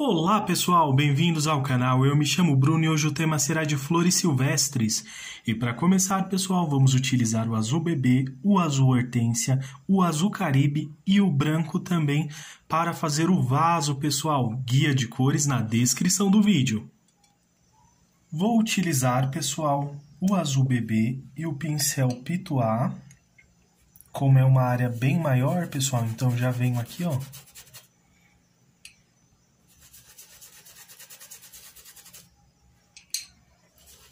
Olá pessoal, bem-vindos ao canal. Eu me chamo Bruno e hoje o tema será de flores silvestres. E para começar, pessoal, vamos utilizar o azul bebê, o azul hortênsia, o azul caribe e o branco também para fazer o vaso, pessoal. Guia de cores na descrição do vídeo. Vou utilizar, pessoal, o azul bebê e o pincel pituá. Como é uma área bem maior, pessoal, então já venho aqui, ó,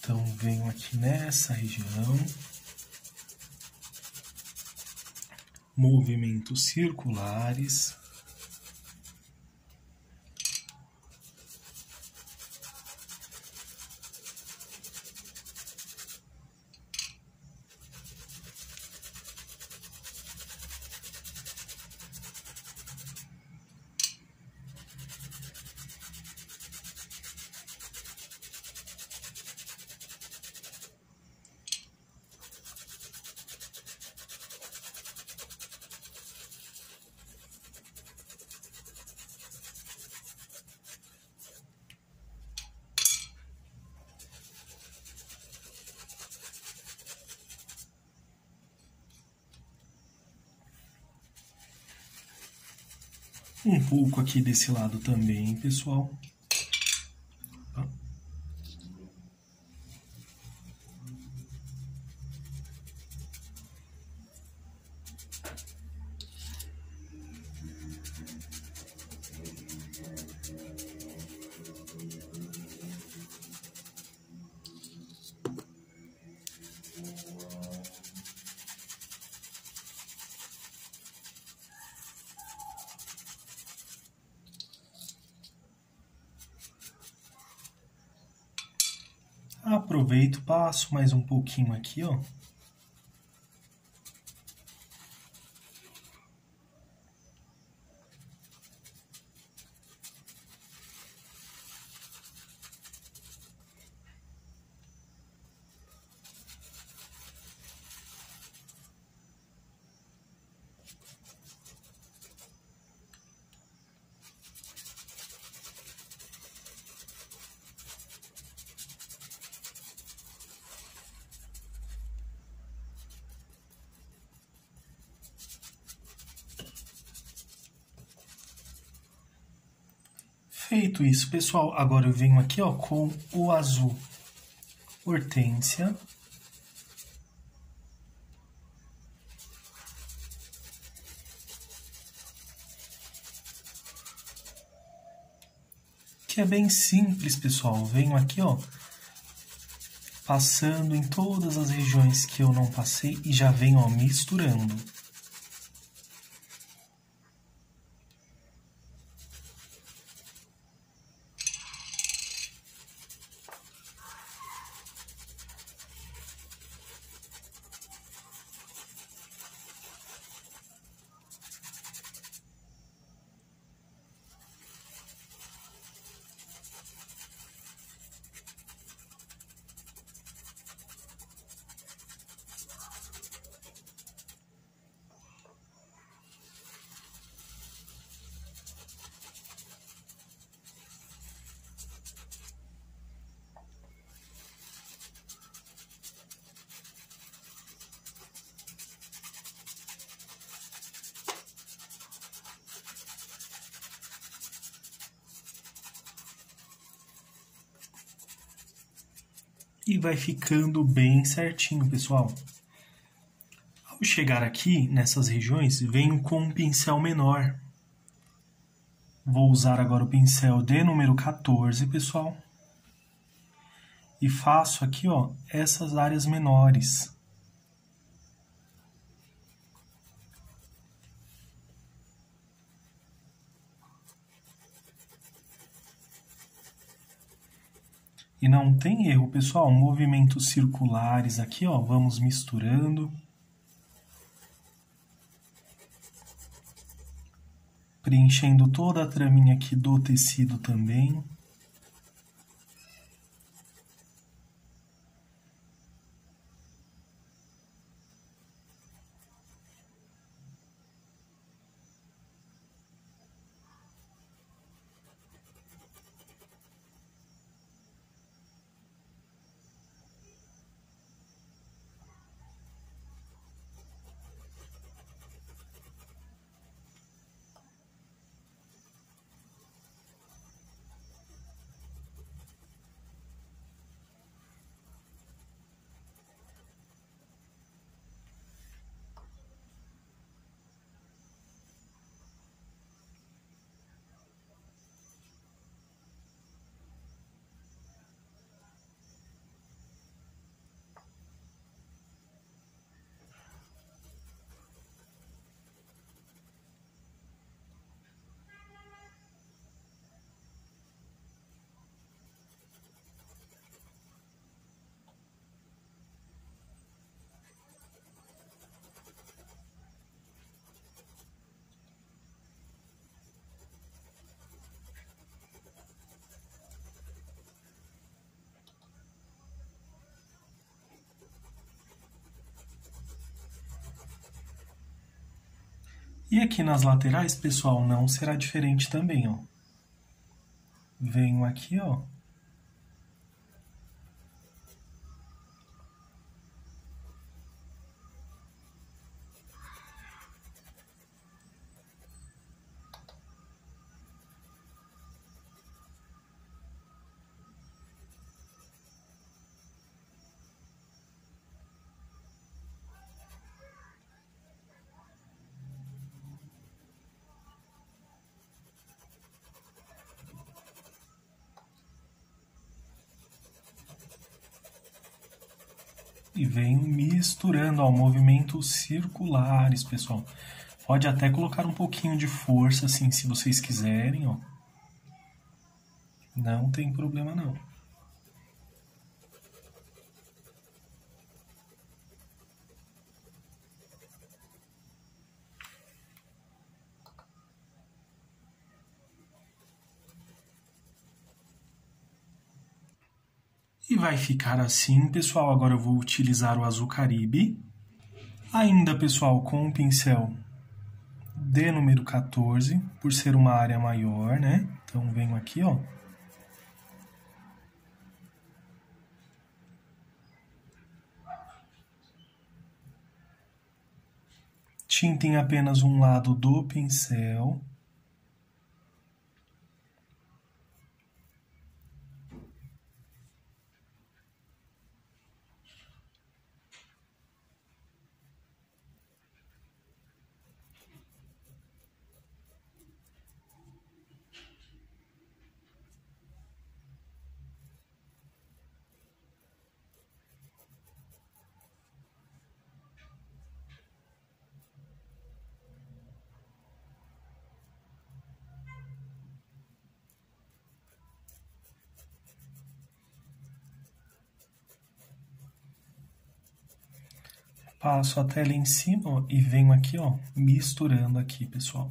Então, venho aqui nessa região, movimentos circulares. Pouco aqui desse lado também, pessoal. Aproveito, passo mais um pouquinho aqui, ó. Feito isso, pessoal, agora eu venho aqui ó, com o azul hortênsia. Que é bem simples, pessoal. Venho aqui, ó, passando em todas as regiões que eu não passei e já venho, ó, misturando. E vai ficando bem certinho, pessoal. Ao chegar aqui nessas regiões, venho com um pincel menor. Vou usar agora o pincel de número 14, pessoal. E faço aqui, ó, essas áreas menores. E não tem erro, pessoal. Movimentos circulares aqui, ó. Vamos misturando. Preenchendo toda a traminha aqui do tecido também. E aqui nas laterais, pessoal, não será diferente também, ó. Venho aqui, ó. Venho misturando ao movimentos circulares, pessoal. Pode até colocar um pouquinho de força, assim, se vocês quiserem, ó. Não tem problema não. Vai ficar assim, pessoal. Agora eu vou utilizar o azul caribe. Ainda, pessoal, com o pincel de número 14, por ser uma área maior, né? Então, venho aqui, ó. Tinta em apenas um lado do pincel. Passo a tela em cima ó, e venho aqui, ó, misturando aqui, pessoal.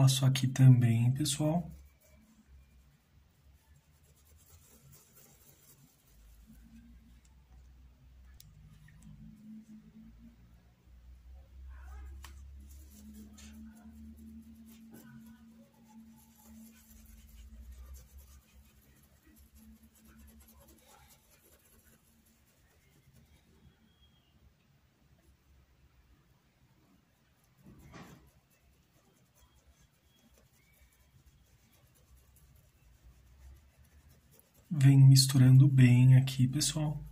Passo aqui também, pessoal. Vem misturando bem aqui, pessoal.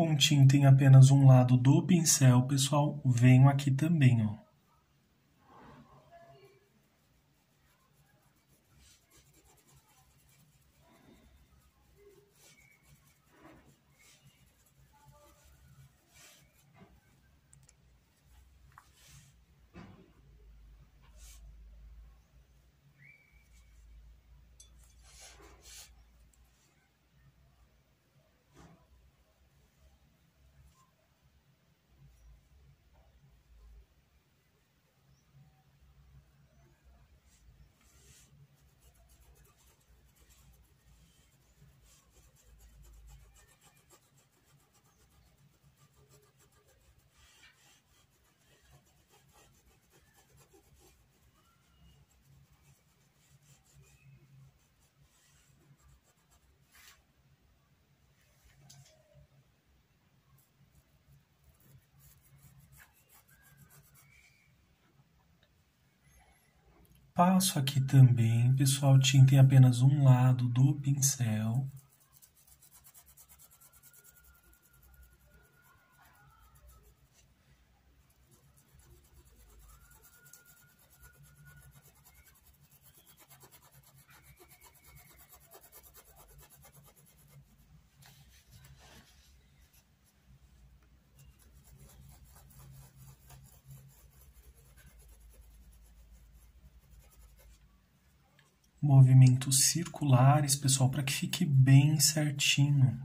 Com tinta em apenas um lado do pincel, pessoal, venho aqui também, ó. Passo aqui também, pessoal, tinta em apenas um lado do pincel. Movimentos circulares, pessoal, para que fique bem certinho.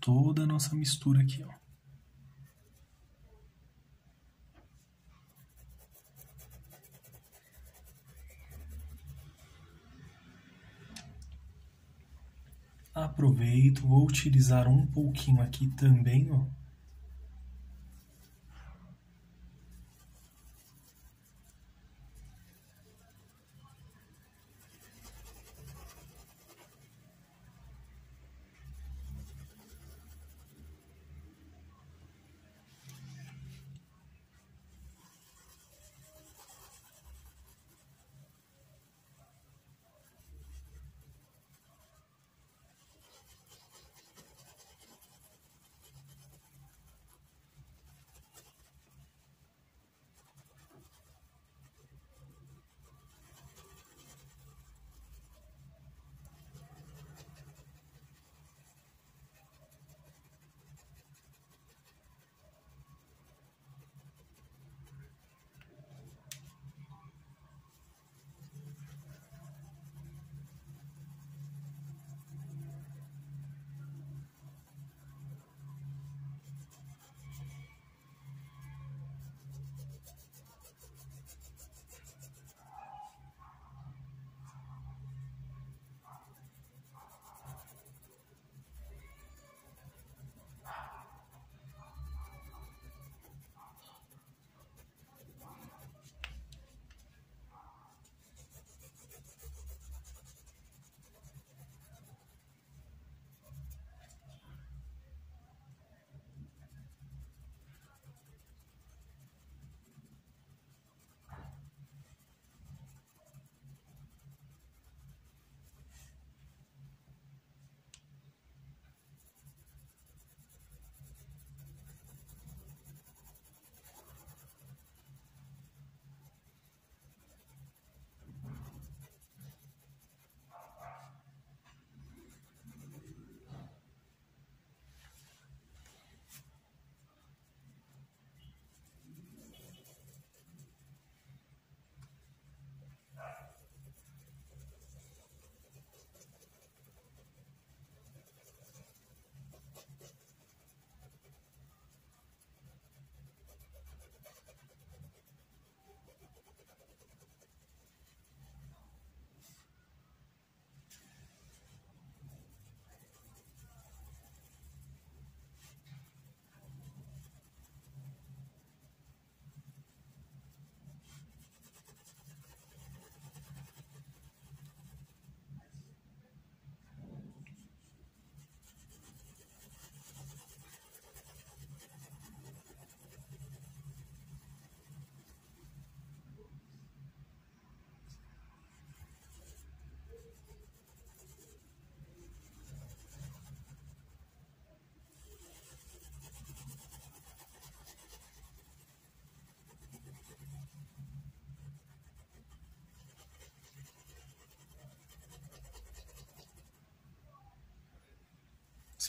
Toda a nossa mistura aqui, ó. Aproveito, vou utilizar um pouquinho aqui também, ó.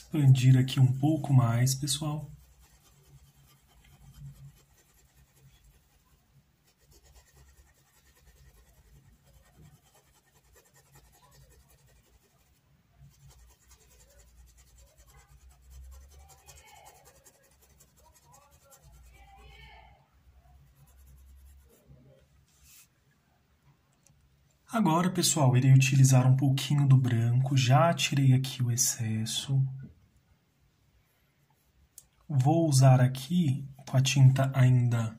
Expandir aqui um pouco mais, pessoal. Agora, pessoal, irei utilizar um pouquinho do branco, já tirei aqui o excesso. Vou usar aqui com a tinta ainda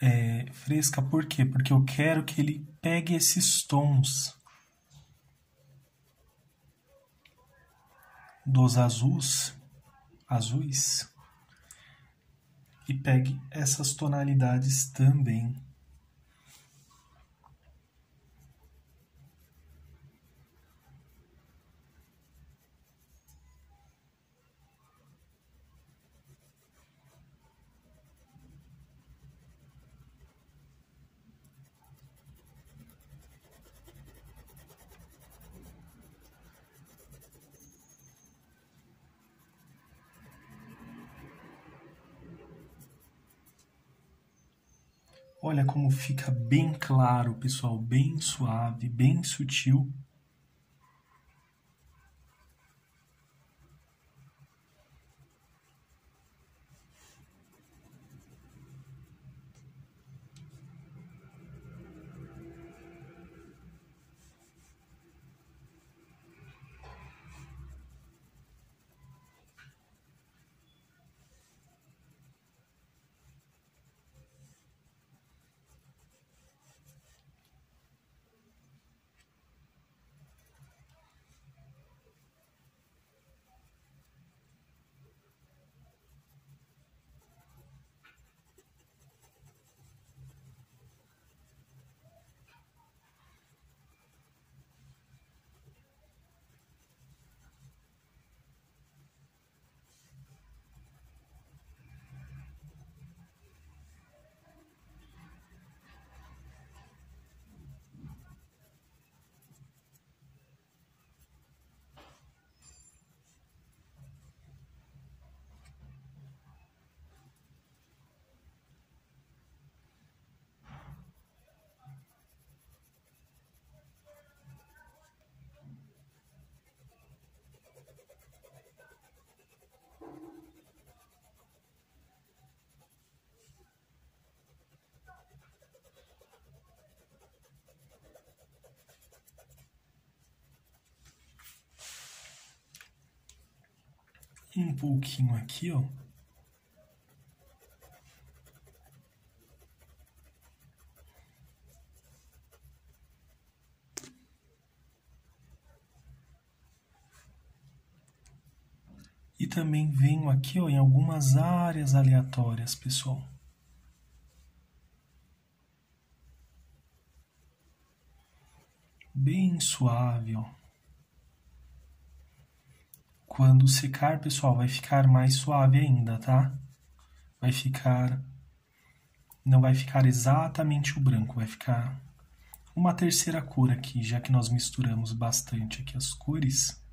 é, fresca, por quê? Porque eu quero que ele pegue esses tons dos azuis, azuis e pegue essas tonalidades também. Olha como fica bem claro, pessoal, bem suave, bem sutil. Um pouquinho aqui, ó. E também venho aqui ó, em algumas áreas aleatórias, pessoal. Bem suave, ó. Quando secar, pessoal, vai ficar mais suave ainda, tá? Vai ficar. Não vai ficar exatamente o branco, vai ficar uma terceira cor aqui, já que nós misturamos bastante aqui as cores.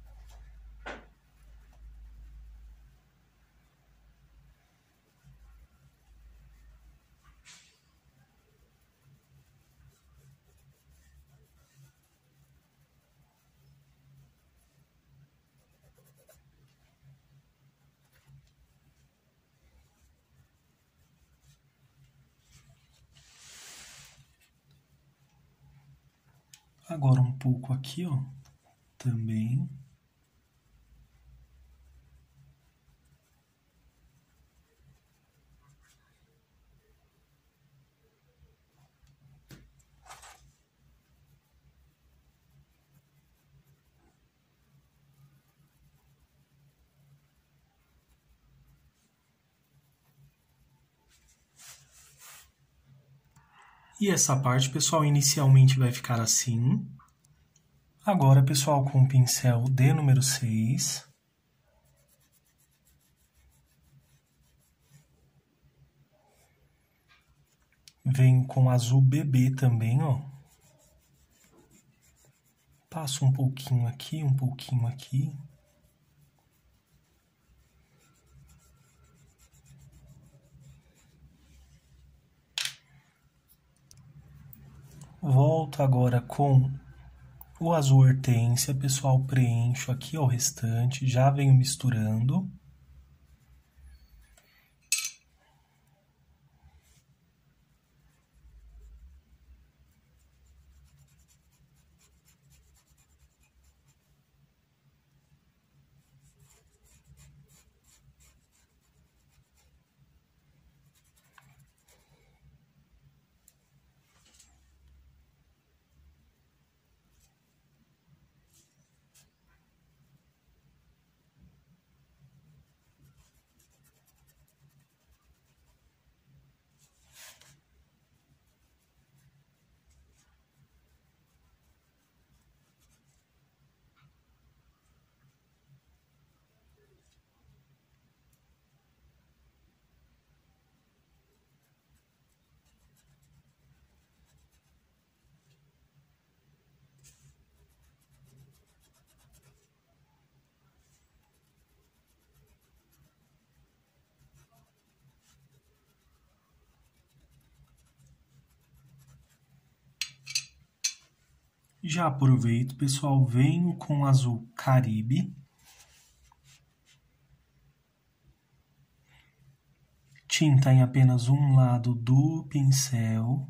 Agora um pouco aqui, ó, também. E essa parte, pessoal, inicialmente vai ficar assim. Agora, pessoal, com o pincel D número 6. Venho com azul bebê também, ó. Passo um pouquinho aqui, um pouquinho aqui. Volto agora com o azul hortência, pessoal, preencho aqui ao restante, já venho misturando. Já aproveito, pessoal, venho com azul Caribe. Tinta em apenas um lado do pincel.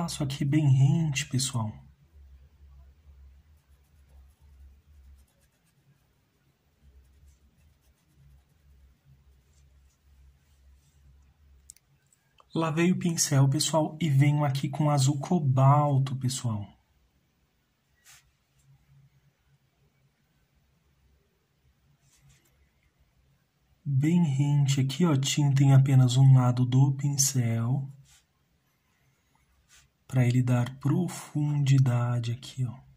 Passo aqui bem rente, pessoal. Lavei o pincel, pessoal, e venho aqui com azul cobalto, pessoal. Bem rente aqui, ó, tinta em apenas um lado do pincel para ele dar profundidade aqui, ó.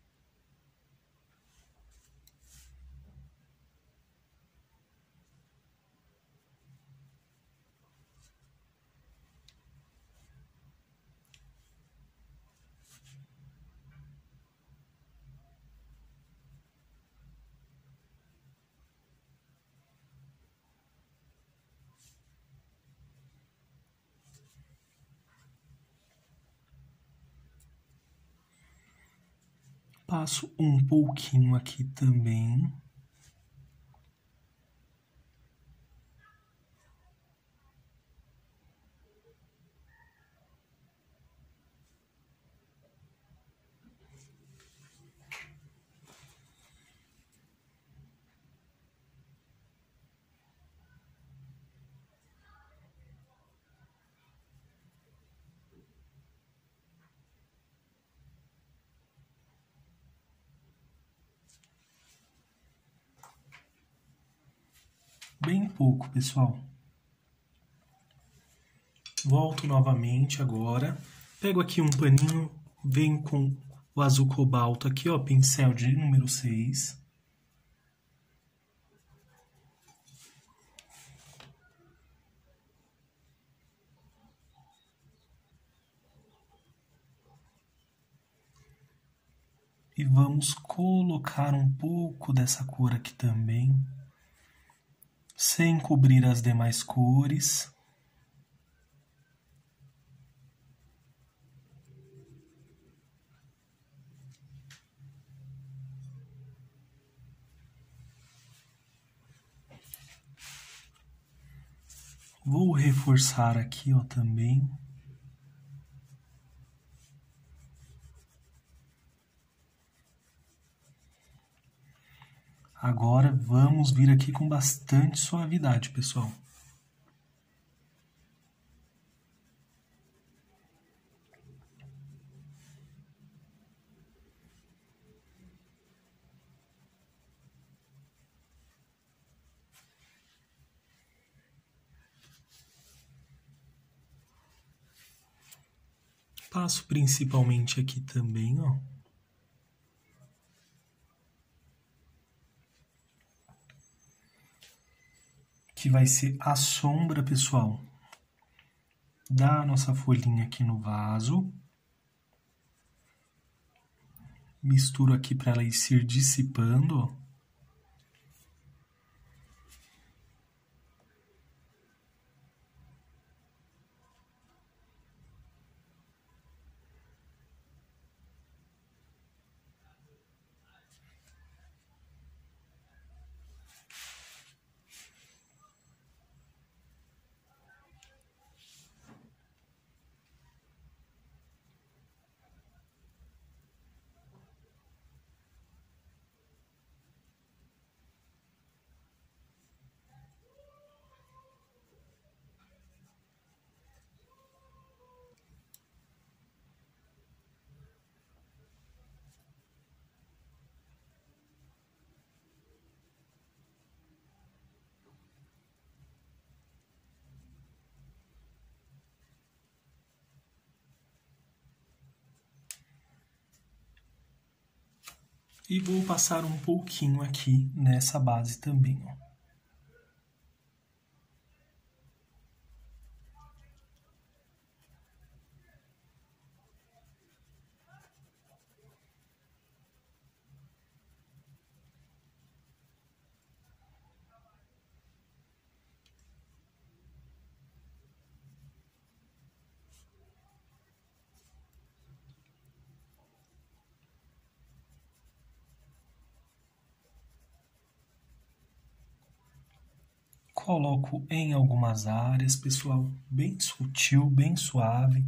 Passo um pouquinho aqui também. bem pouco, pessoal. Volto novamente agora. Pego aqui um paninho, venho com o azul cobalto aqui, ó, pincel de número 6. E vamos colocar um pouco dessa cor aqui também sem cobrir as demais cores. Vou reforçar aqui, ó, também. Agora vamos vir aqui com bastante suavidade, pessoal. Passo principalmente aqui também, ó. Que vai ser a sombra, pessoal, da nossa folhinha aqui no vaso. Misturo aqui para ela ir se dissipando, ó. E vou passar um pouquinho aqui nessa base também, ó. Coloco em algumas áreas, pessoal, bem sutil, bem suave.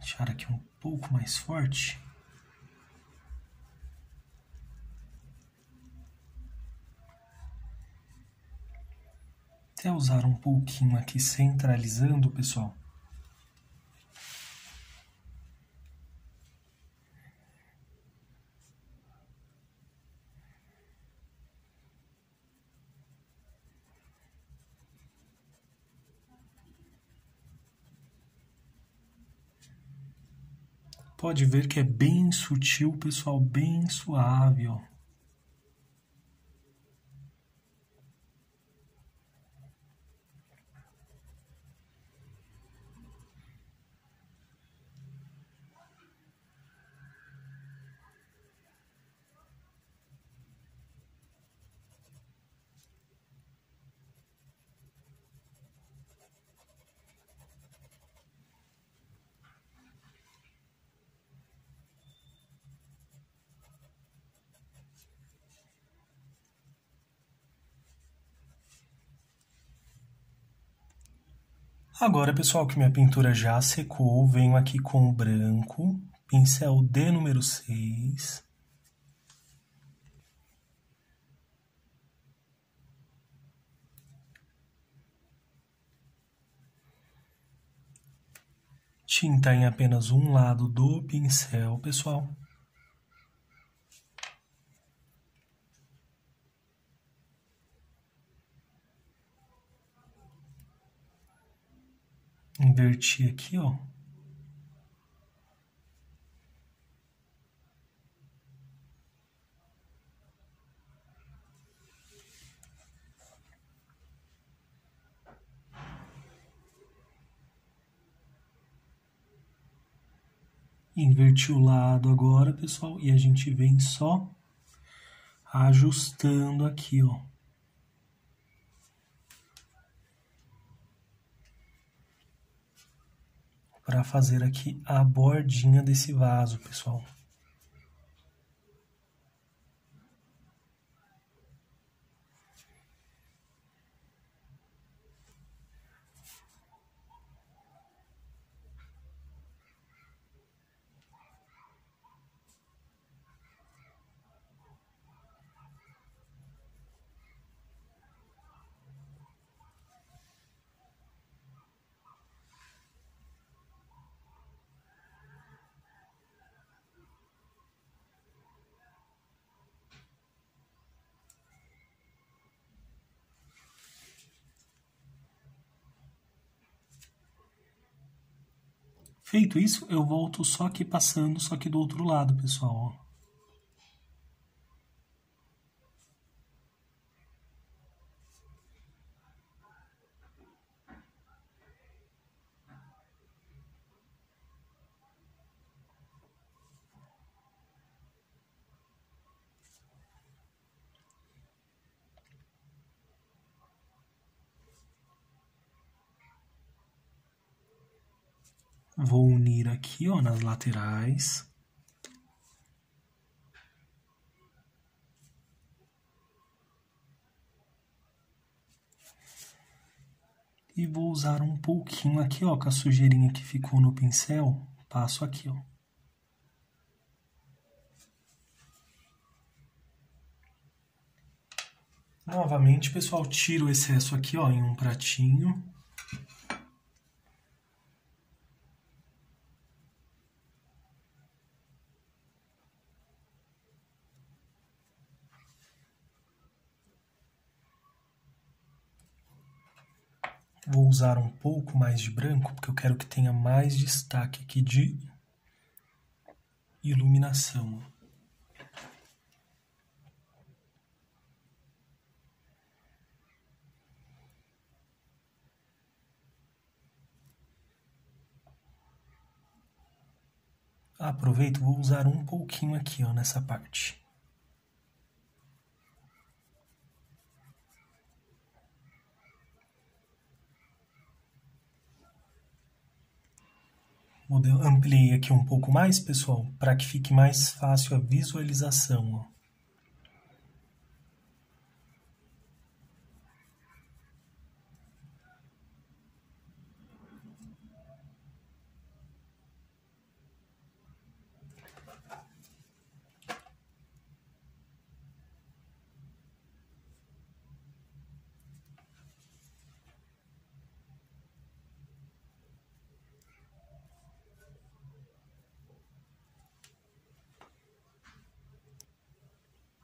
Deixar aqui um pouco mais forte. Até usar um pouquinho aqui centralizando, pessoal. Pode ver que é bem sutil, pessoal, bem suave, ó. Agora, pessoal, que minha pintura já secou, venho aqui com o branco, pincel D número 6. Tinta em apenas um lado do pincel, pessoal. Invertir aqui, ó. Inverti o lado agora, pessoal, e a gente vem só ajustando aqui, ó. Para fazer aqui a bordinha desse vaso, pessoal. Feito isso, eu volto só aqui passando, só que do outro lado, pessoal. Vou unir aqui, ó, nas laterais. E vou usar um pouquinho aqui, ó, com a sujeirinha que ficou no pincel, passo aqui, ó. Novamente, pessoal, tiro o excesso aqui, ó, em um pratinho. Vou usar um pouco mais de branco porque eu quero que tenha mais destaque aqui de iluminação. Aproveito, vou usar um pouquinho aqui, ó, nessa parte. Ampliei aqui um pouco mais, pessoal, para que fique mais fácil a visualização.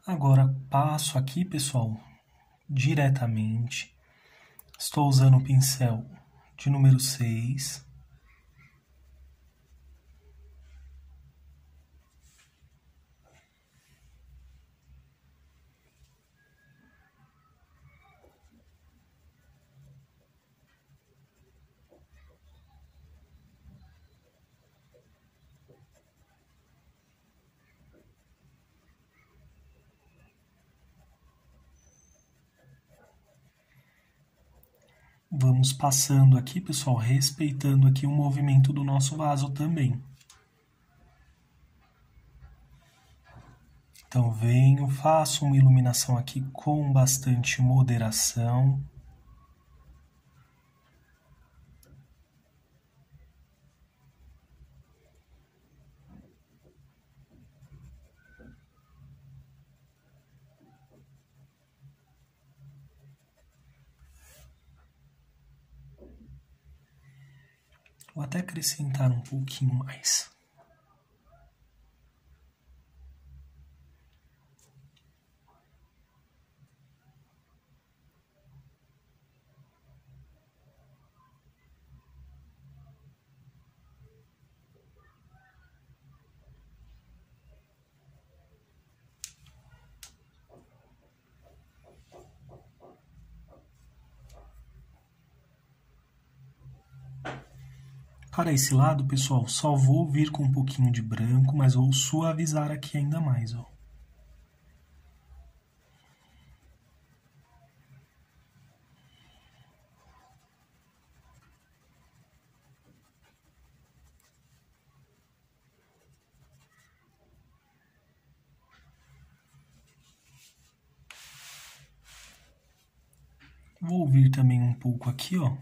Agora passo aqui, pessoal, diretamente. Estou usando o pincel de número 6. Passando aqui, pessoal, respeitando aqui o movimento do nosso vaso também. Então venho, faço uma iluminação aqui com bastante moderação. Vou até acrescentar um pouquinho mais. Para esse lado, pessoal, só vou vir com um pouquinho de branco, mas vou suavizar aqui ainda mais, ó. Vou vir também um pouco aqui, ó,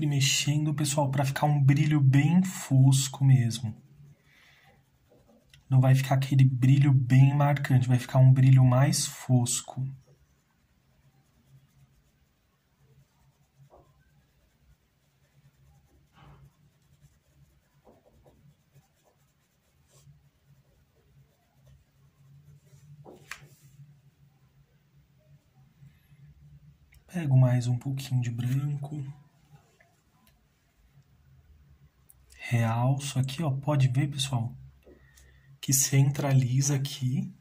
sempre mexendo, pessoal, para ficar um brilho bem fosco mesmo. Não vai ficar aquele brilho bem marcante, vai ficar um brilho mais fosco. Pego mais um pouquinho de branco. Realço aqui, ó, pode ver, pessoal, que centraliza aqui.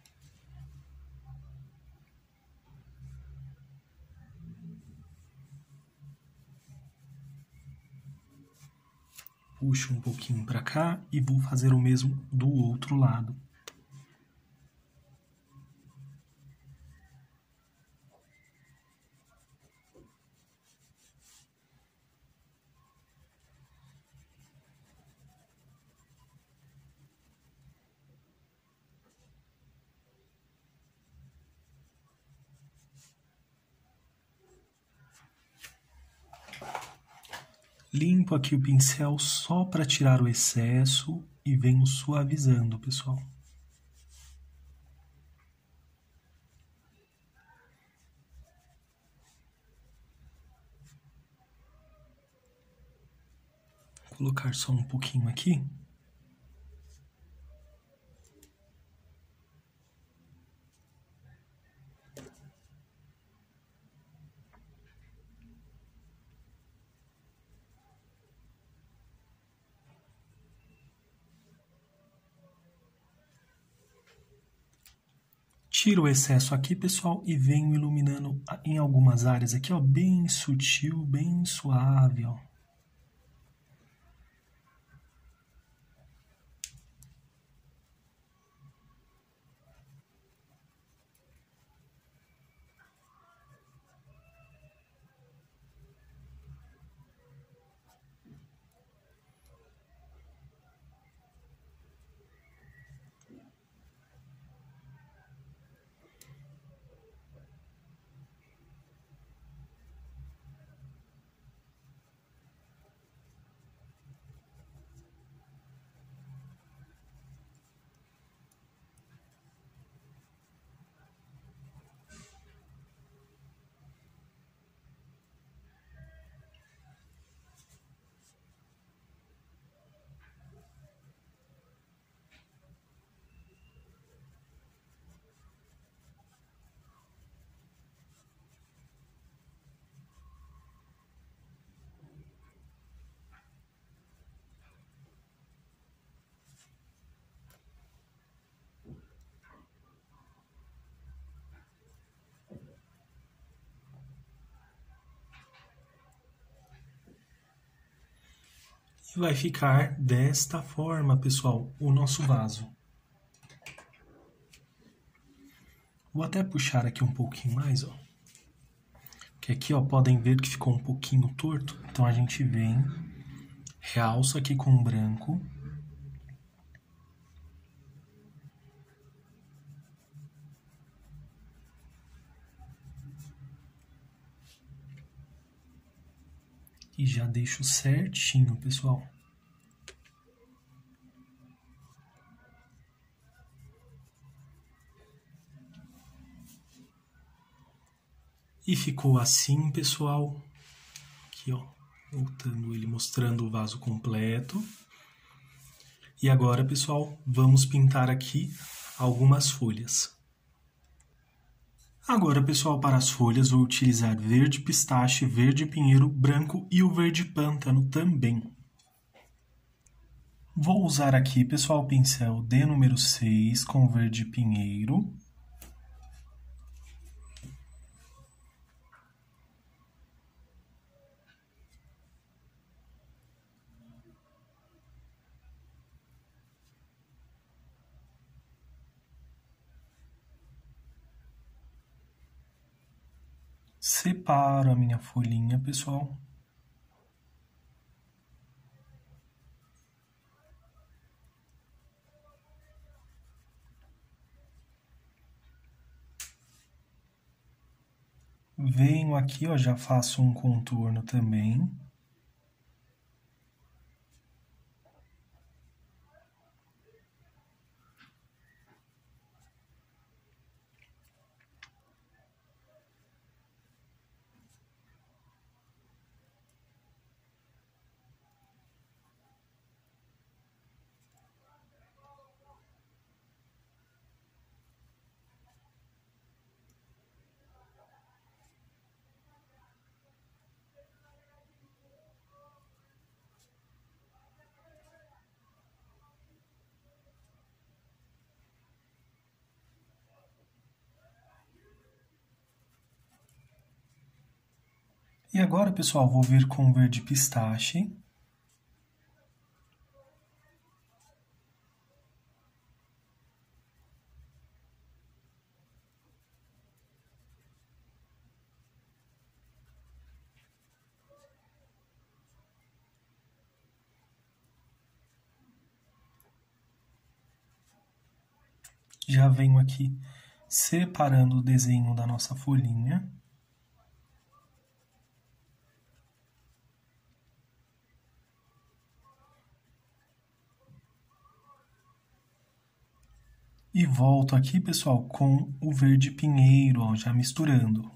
Puxo um pouquinho para cá e vou fazer o mesmo do outro lado. Limpo aqui o pincel só para tirar o excesso e venho suavizando, pessoal. Vou colocar só um pouquinho aqui. Tiro o excesso aqui, pessoal, e venho iluminando em algumas áreas aqui, ó, bem sutil, bem suave, ó. Vai ficar desta forma, pessoal, o nosso vaso. Vou até puxar aqui um pouquinho mais, ó. Que aqui, ó, podem ver que ficou um pouquinho torto. Então a gente vem, realça aqui com branco. E já deixo certinho, pessoal. E ficou assim, pessoal. Aqui, ó, voltando ele, mostrando o vaso completo. E agora, pessoal, vamos pintar aqui algumas folhas. Agora, pessoal, para as folhas vou utilizar verde pistache, verde pinheiro, branco e o verde pântano também. Vou usar aqui, pessoal, o pincel D número 6 com verde pinheiro. Separo a minha folhinha, pessoal. Venho aqui, ó, já faço um contorno também. E agora, pessoal, vou vir com verde pistache. Já venho aqui separando o desenho da nossa folhinha. E volto aqui, pessoal, com o verde pinheiro, ó, já misturando.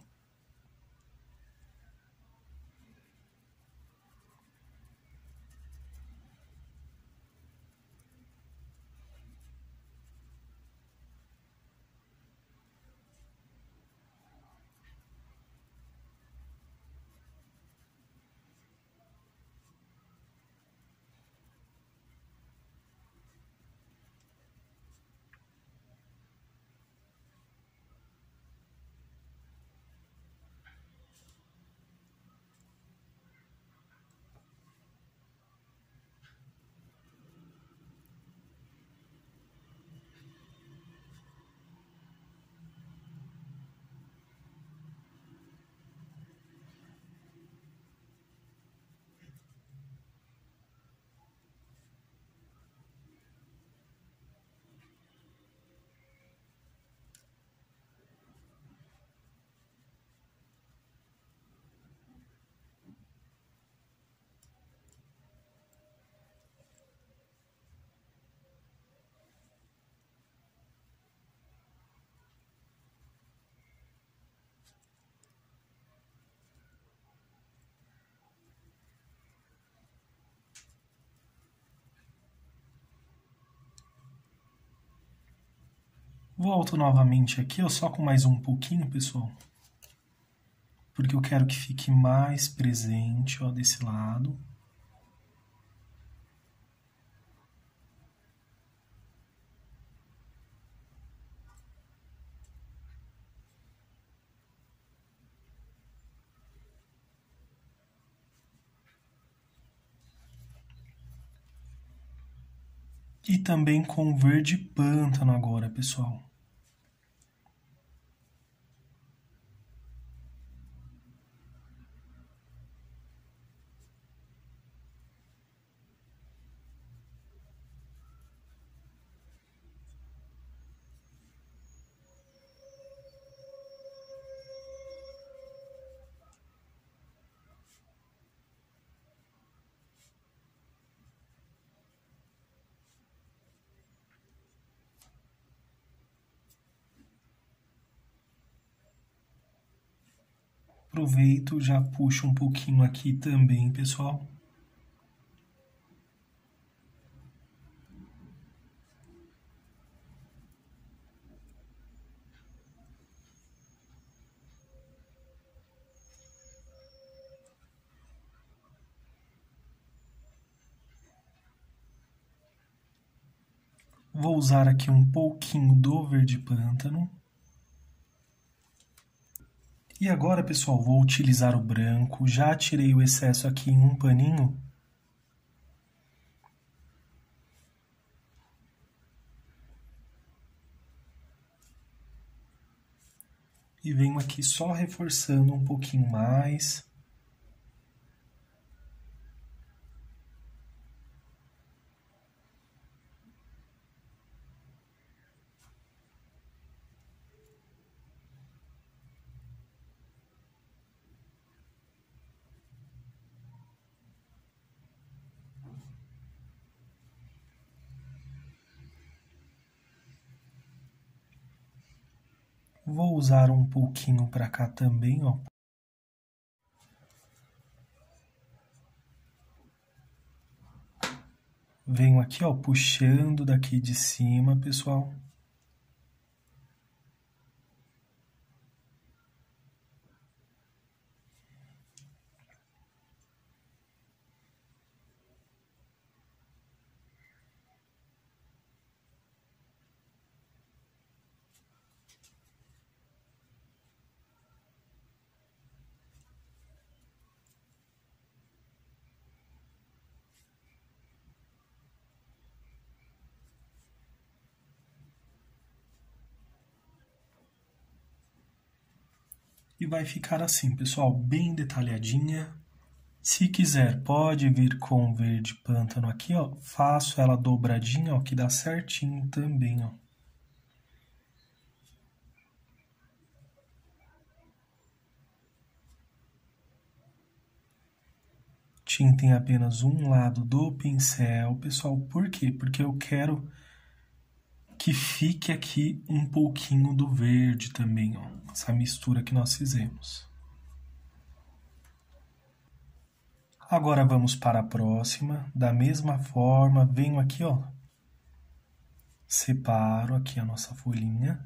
Volto novamente aqui, ó, só com mais um pouquinho, pessoal. Porque eu quero que fique mais presente, ó, desse lado. E também com verde pântano agora, pessoal. Aproveito, já puxo um pouquinho aqui também, pessoal. Vou usar aqui um pouquinho do verde pântano. E agora, pessoal, vou utilizar o branco. Já tirei o excesso aqui em um paninho. E venho aqui só reforçando um pouquinho mais. Vou usar um pouquinho para cá também, ó. Venho aqui, ó, puxando daqui de cima, pessoal. Vai ficar assim, pessoal, bem detalhadinha. Se quiser, pode vir com verde pântano aqui, ó. Faço ela dobradinha, ó, que dá certinho também, ó. Tinta em apenas um lado do pincel, pessoal. Por quê? Porque eu quero que fique aqui um pouquinho do verde também, ó, essa mistura que nós fizemos. Agora vamos para a próxima, da mesma forma, venho aqui, ó, separo aqui a nossa folhinha.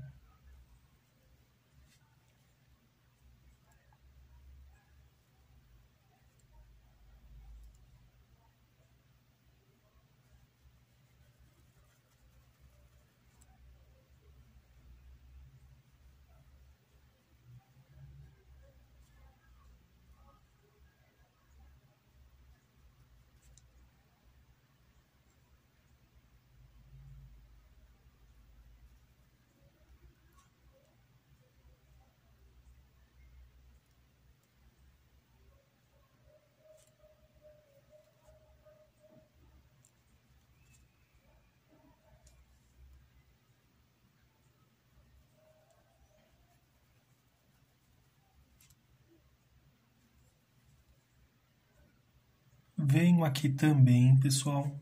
Venho aqui também, pessoal,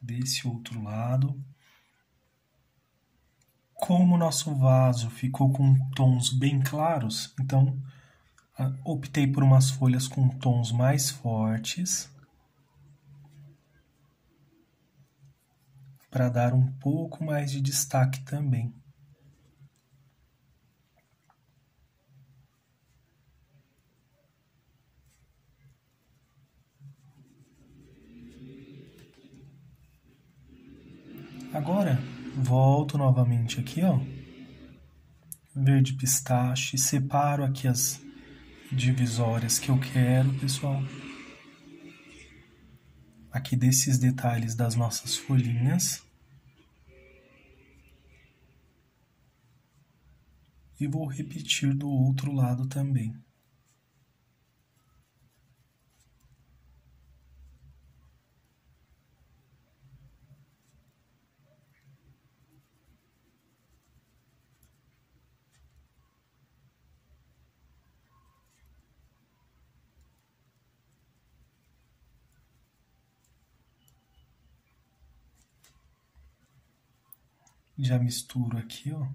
desse outro lado. Como o nosso vaso ficou com tons bem claros, então optei por umas folhas com tons mais fortes. Para dar um pouco mais de destaque também. Agora, volto novamente aqui, ó. Verde pistache, separo aqui as divisórias que eu quero, pessoal. Aqui desses detalhes das nossas folhinhas. E vou repetir do outro lado também. Já misturo aqui, ó.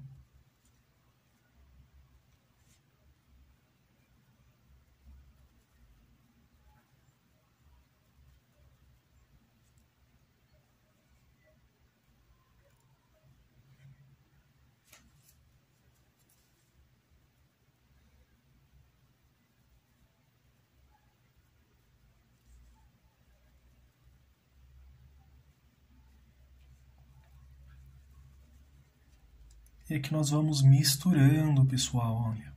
E aqui nós vamos misturando, pessoal, olha.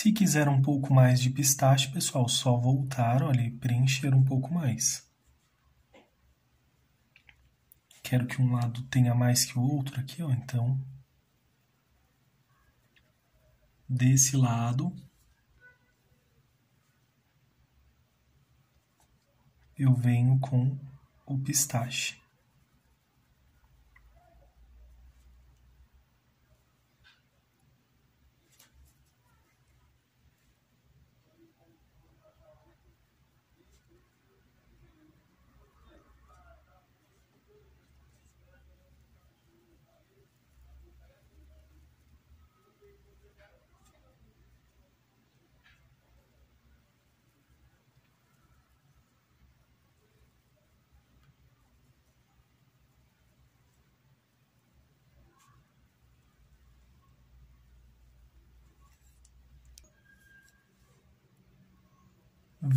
Se quiser um pouco mais de pistache, pessoal, só voltar, olha, e preencher um pouco mais. Quero que um lado tenha mais que o outro aqui, ó, então... Desse lado... Eu venho com o pistache.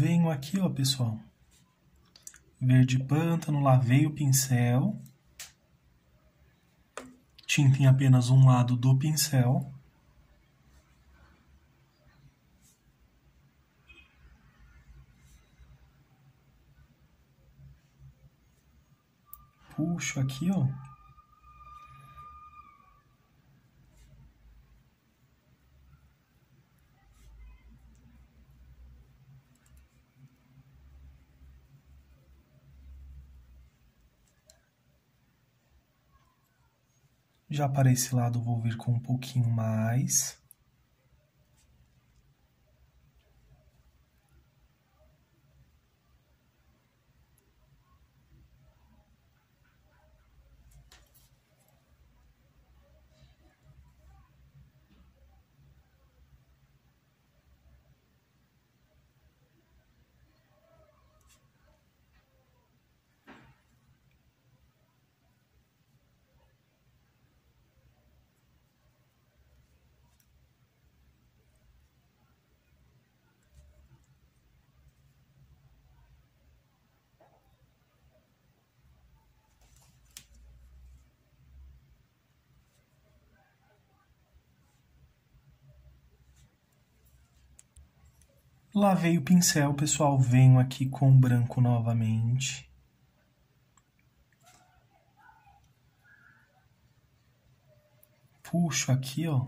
Venho aqui, ó, pessoal. Verde pântano, lavei o pincel. Tinta em apenas um lado do pincel. Puxo aqui, ó. Já para esse lado vou vir com um pouquinho mais. Lavei o pincel, pessoal, venho aqui com o branco novamente. Puxo aqui, ó.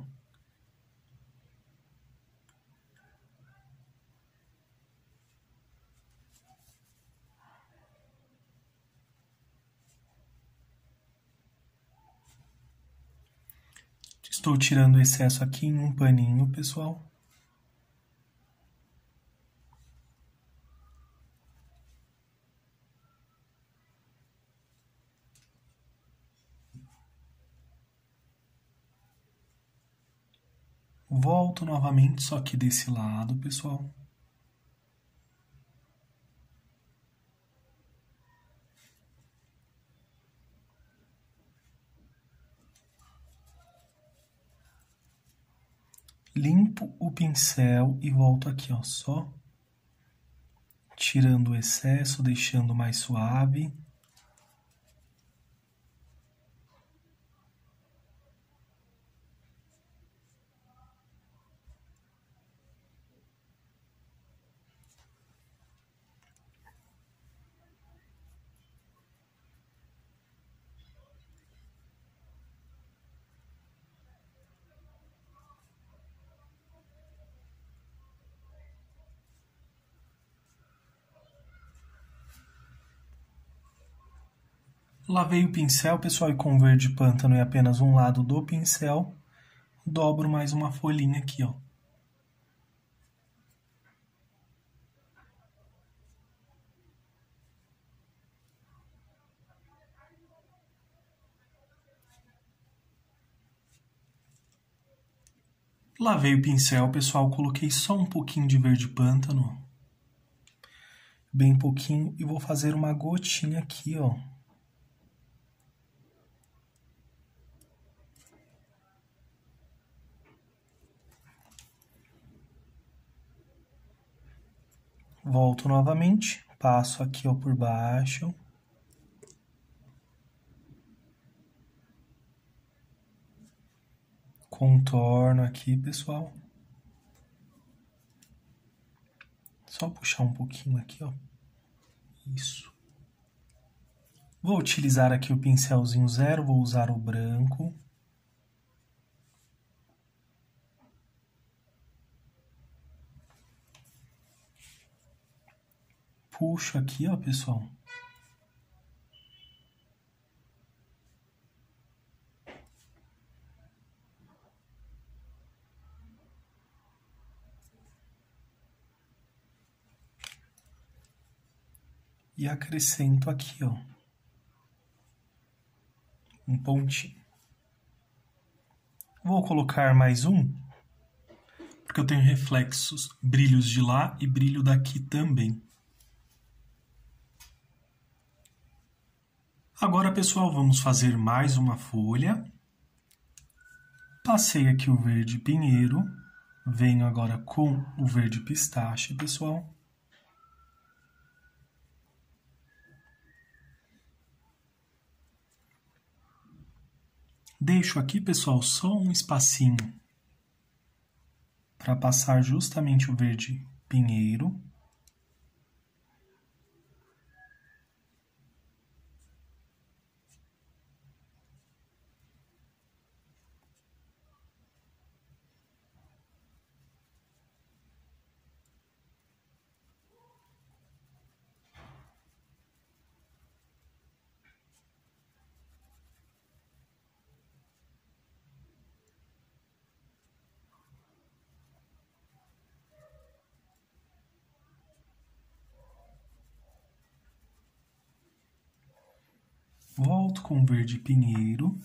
Estou tirando o excesso aqui em um paninho, pessoal. Volto novamente, só que desse lado, pessoal. Limpo o pincel e volto aqui, ó, só tirando o excesso, deixando mais suave. Lavei o pincel, pessoal, e com verde pântano é apenas um lado do pincel. Dobro mais uma folhinha aqui, ó. Lavei o pincel, pessoal, coloquei só um pouquinho de verde pântano. Bem pouquinho e vou fazer uma gotinha aqui, ó. Volto novamente, passo aqui ó, por baixo. Contorno aqui, pessoal. Só puxar um pouquinho aqui, ó. Isso. Vou utilizar aqui o pincelzinho zero, vou usar o branco. Puxo aqui, ó, pessoal. E acrescento aqui, ó, um pontinho. Vou colocar mais um, porque eu tenho reflexos, brilhos de lá e brilho daqui também. Agora, pessoal, vamos fazer mais uma folha. Passei aqui o verde pinheiro. Venho agora com o verde pistache, pessoal. Deixo aqui, pessoal, só um espacinho para passar justamente o verde pinheiro. Volto com verde pinheiro.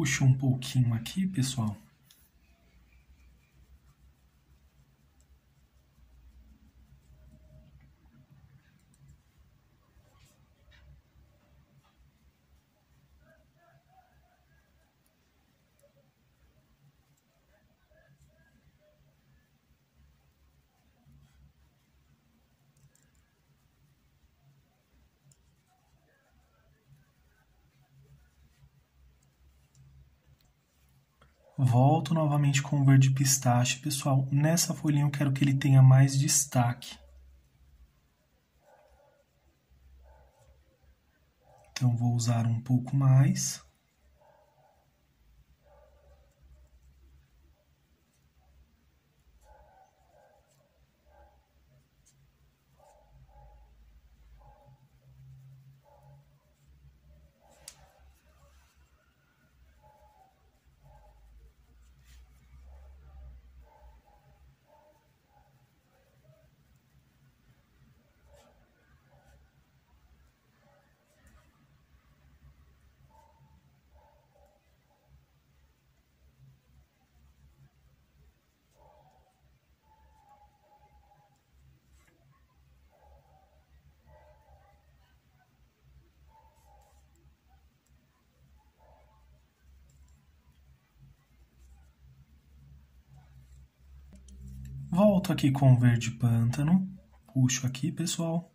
Puxo um pouquinho aqui, pessoal. Volto novamente com o verde pistache. Pessoal, nessa folhinha eu quero que ele tenha mais destaque. Então, vou usar um pouco mais. Volto aqui com o verde pântano. Puxo aqui, pessoal.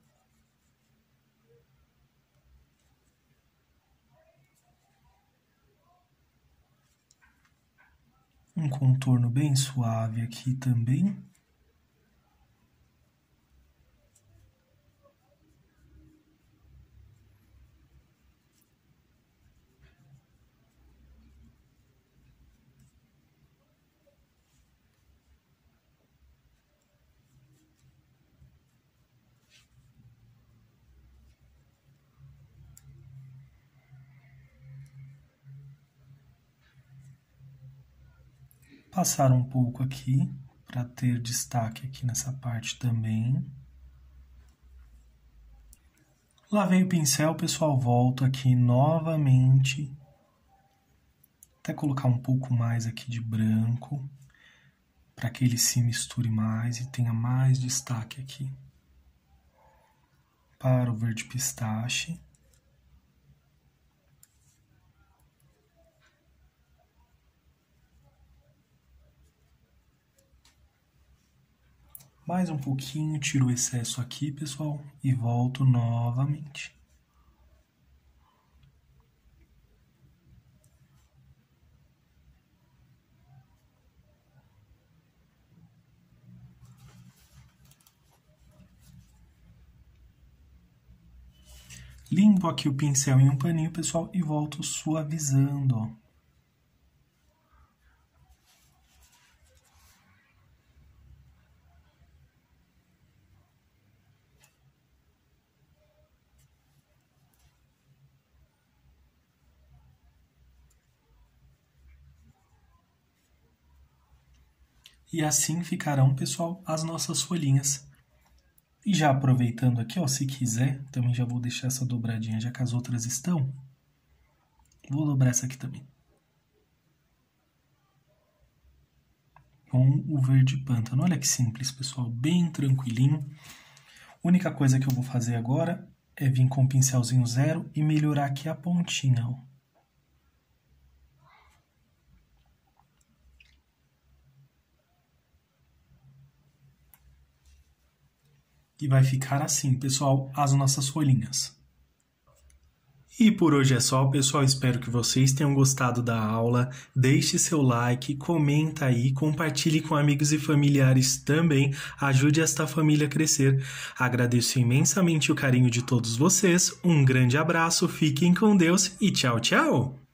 Um contorno bem suave aqui também. Passar um pouco aqui para ter destaque aqui nessa parte também. Lavei o pincel, pessoal, volto aqui novamente. Até colocar um pouco mais aqui de branco, para que ele se misture mais e tenha mais destaque aqui. Para o verde pistache. Mais um pouquinho, tiro o excesso aqui, pessoal, e volto novamente. Limpo aqui o pincel em um paninho, pessoal, e volto suavizando, ó. E assim ficarão, pessoal, as nossas folhinhas. E já aproveitando aqui, ó, se quiser, também já vou deixar essa dobradinha, já que as outras estão. Vou dobrar essa aqui também. Com o verde pântano. Olha que simples, pessoal, bem tranquilinho. Única coisa que eu vou fazer agora é vir com o pincelzinho zero e melhorar aqui a pontinha, ó. E vai ficar assim, pessoal, as nossas folhinhas. E por hoje é só, pessoal. Espero que vocês tenham gostado da aula. Deixe seu like, comenta aí, compartilhe com amigos e familiares também. Ajude esta família a crescer. Agradeço imensamente o carinho de todos vocês. Um grande abraço, fiquem com Deus e tchau, tchau!